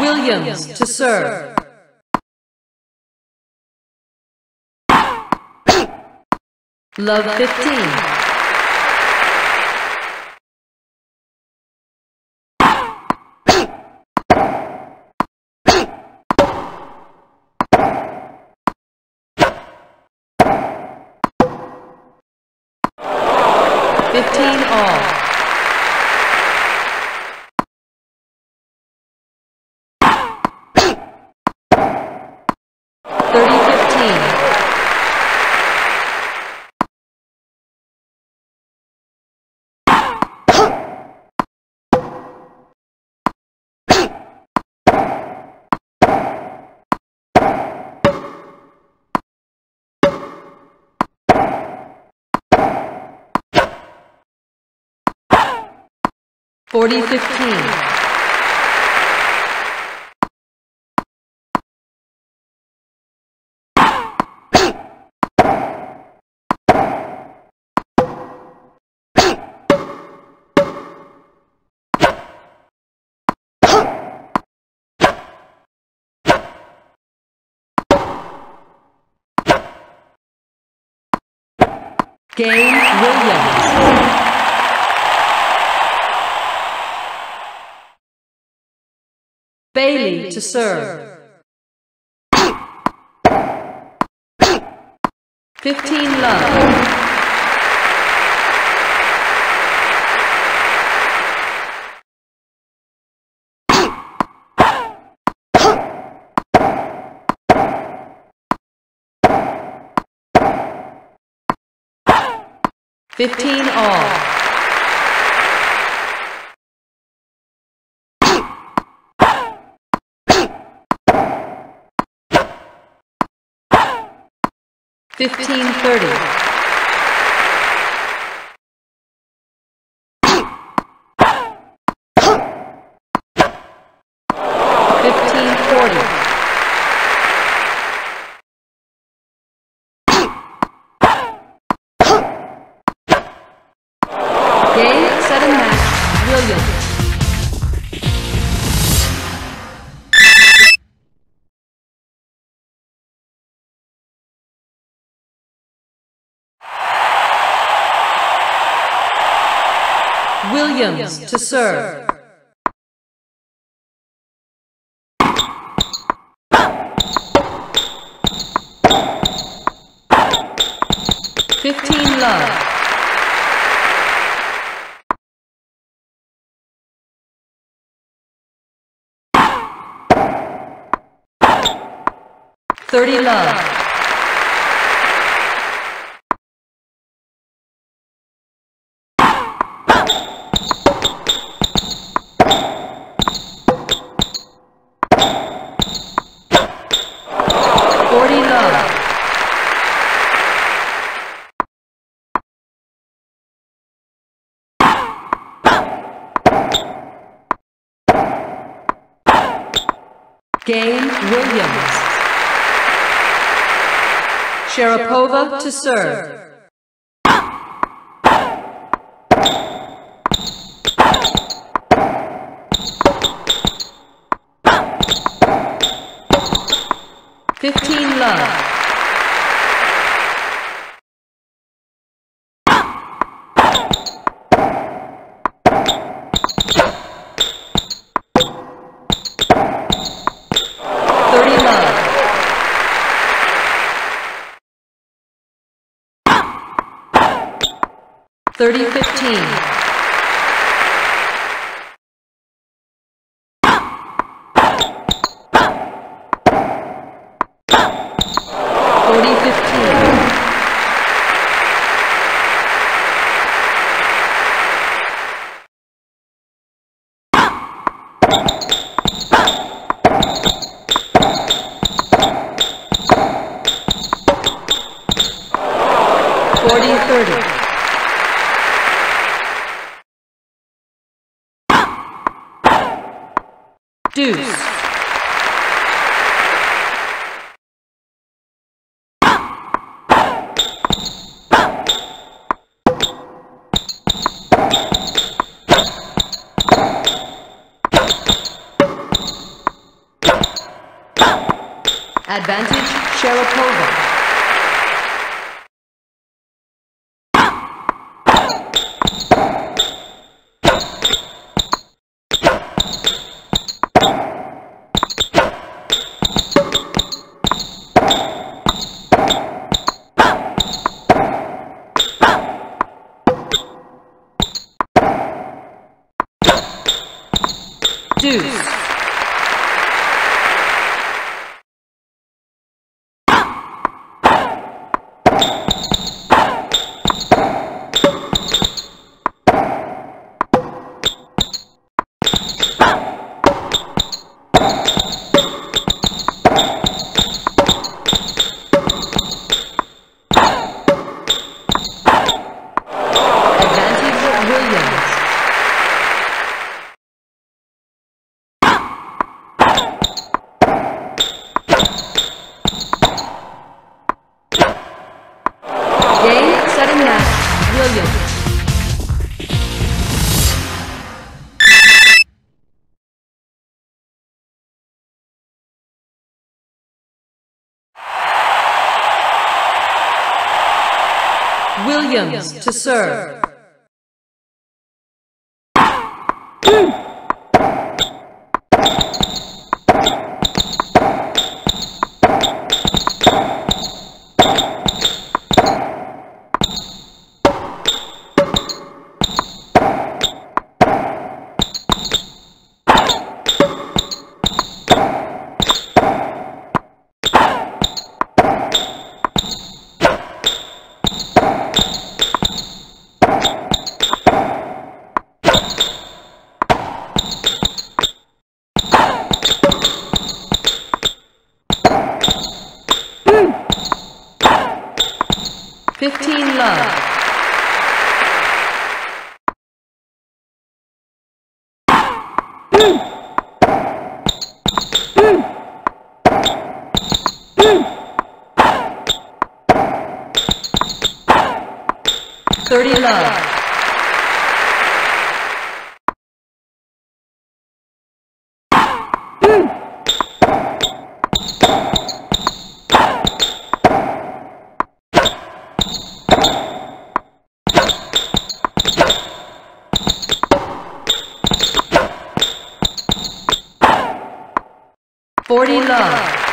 Williams to serve. Love 15. Fifteen all. 4015. Game Williams. Bailey to serve. Fifteen love. Fifteen all. 1530. Williams to serve. Fifteen love. Thirty love. Forty love. Game Williams. Sharapova to serve. Fifteen love. 3015. Advantage Sharapova. To serve. Thirty love. Forty love.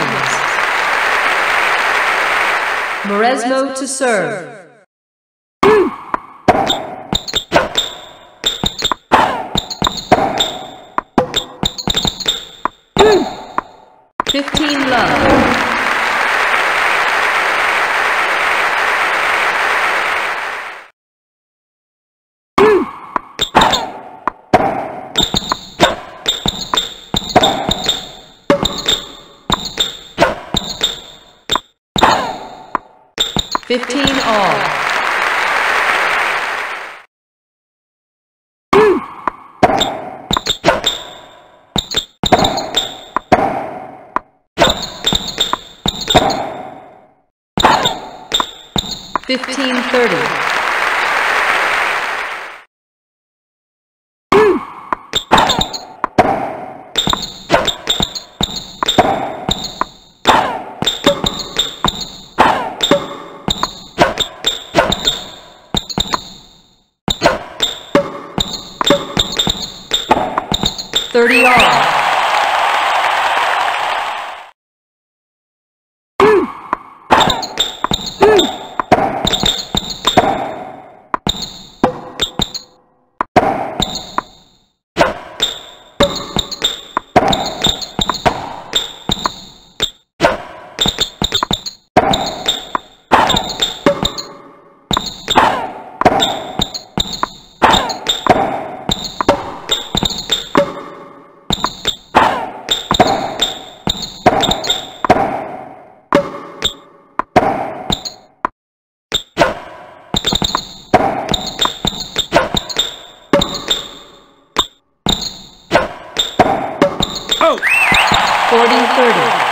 Williams. Mauresmo to serve. 15 all. Fifteen thirty. Thirty all. 4030.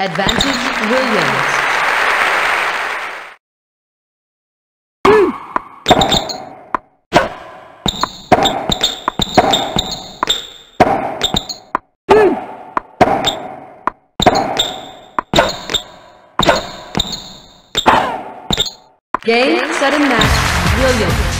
Advantage Williams. Game, set and match, Williams.